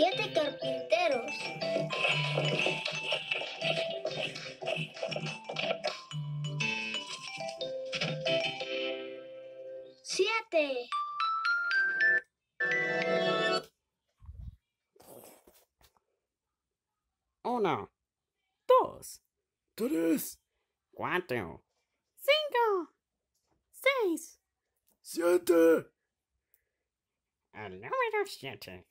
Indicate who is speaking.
Speaker 1: Siete carpinteros. Siete.
Speaker 2: Uno, dos,
Speaker 3: tres,
Speaker 2: cuatro,
Speaker 4: cinco, seis,
Speaker 3: siete.
Speaker 2: el número siete.